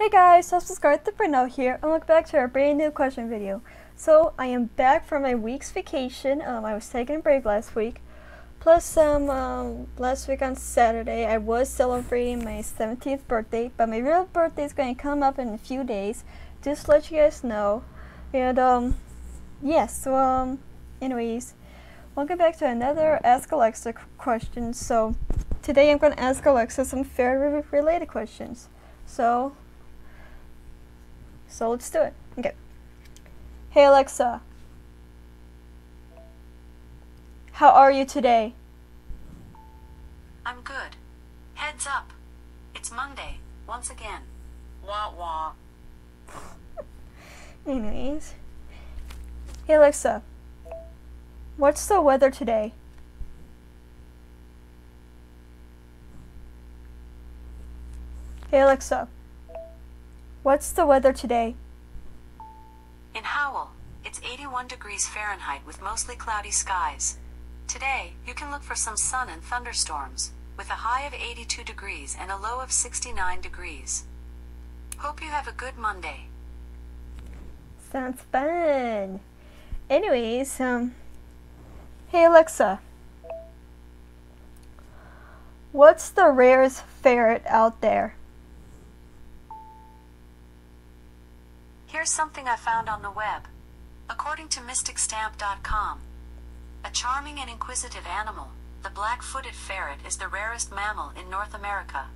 Hey guys, Subscribe to Bruno here and welcome back to our brand new question video. So I am back from my week's vacation. Um, I was taking a break last week. Plus um, um, last week on Saturday I was celebrating my 17th birthday, but my real birthday is going to come up in a few days. Just to let you guys know. And um, yes, so um, anyways, welcome back to another Ask Alexa question. So today I'm going to ask Alexa some fairy related questions. So so let's do it. Okay. Hey Alexa. How are you today? I'm good. Heads up. It's Monday, once again. Wah wah. Anyways. Hey Alexa. What's the weather today? Hey Alexa. What's the weather today? In Howell, it's 81 degrees Fahrenheit with mostly cloudy skies. Today, you can look for some sun and thunderstorms, with a high of 82 degrees and a low of 69 degrees. Hope you have a good Monday. Sounds fun. Anyways, um, hey Alexa. What's the rarest ferret out there? Here's something I found on the web. According to MysticStamp.com, a charming and inquisitive animal, the black footed ferret is the rarest mammal in North America.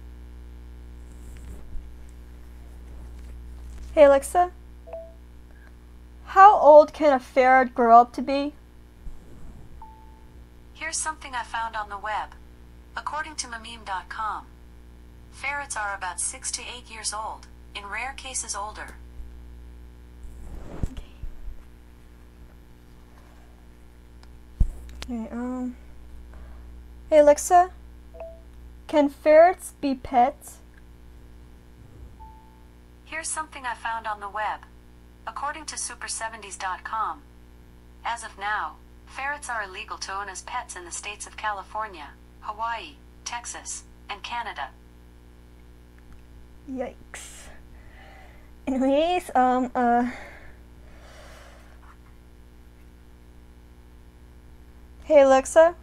Hey Alexa. How old can a ferret grow up to be? Here's something I found on the web. According to Mameme.com, ferrets are about 6 to 8 years old, in rare cases older. Okay, um. Hey Alexa, can ferrets be pets? Here's something I found on the web. According to Super70s.com, as of now, ferrets are illegal to own as pets in the states of California, Hawaii, Texas, and Canada. Yikes. Anyways, um, uh. Hey Alexa,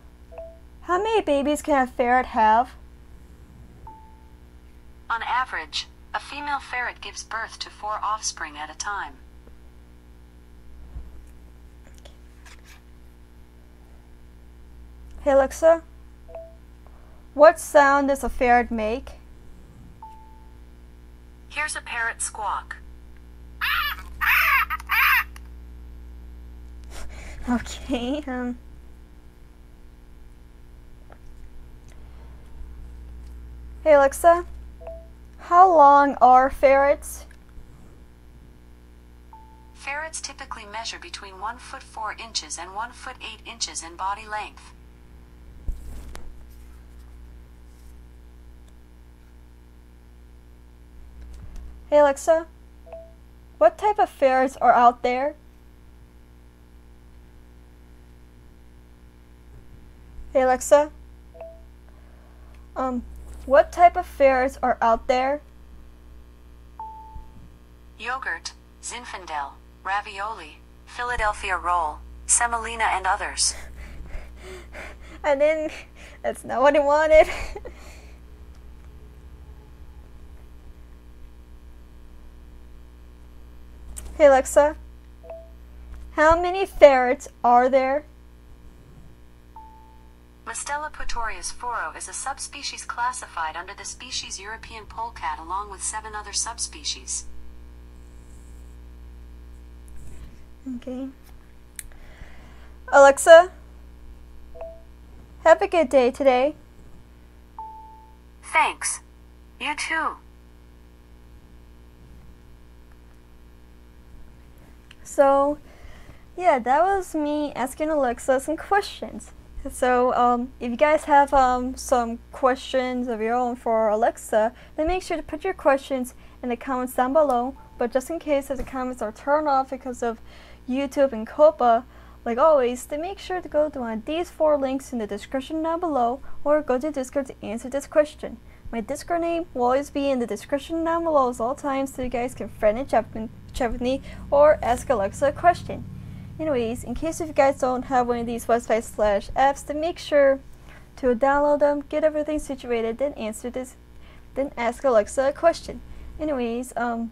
how many babies can a ferret have? On average, a female ferret gives birth to four offspring at a time. Hey Alexa, what sound does a ferret make? Here's a parrot squawk. Okay, um. Hey Alexa, how long are ferrets? Ferrets typically measure between 1 foot 4 inches and 1 foot 8 inches in body length. Hey Alexa, what type of ferrets are out there? Hey Alexa, um, what type of ferrets are out there? Yogurt, Zinfandel, ravioli, Philadelphia roll, semolina, and others. I didn't. That's not what I wanted. hey Alexa, how many ferrets are there? Mustela putorius furo is a subspecies classified under the species European polecat along with seven other subspecies. Okay. Alexa, have a good day today. Thanks. You too. So, yeah, that was me asking Alexa some questions. So, um, if you guys have um, some questions of your own for Alexa, then make sure to put your questions in the comments down below. But just in case if the comments are turned off because of YouTube and COPPA, like always, then make sure to go to one of these four links in the description down below or go to Discord to answer this question. My Discord name will always be in the description down below at all times so you guys can friend and chat, with me or ask Alexa a question. Anyways, in case if you guys don't have one of these websites slash apps, then make sure to download them, get everything situated, then answer this, then ask Alexa a question. Anyways, um,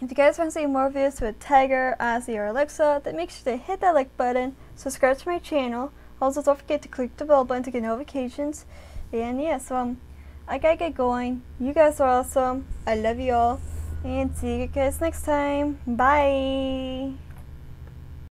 if you guys want to see more videos with Tiger, Ozzy, or Alexa, then make sure to hit that like button, subscribe to my channel. Also, don't forget to click the bell button to get notifications. And yeah, so um, I gotta get going. You guys are awesome. I love you all. And see you guys next time. Bye.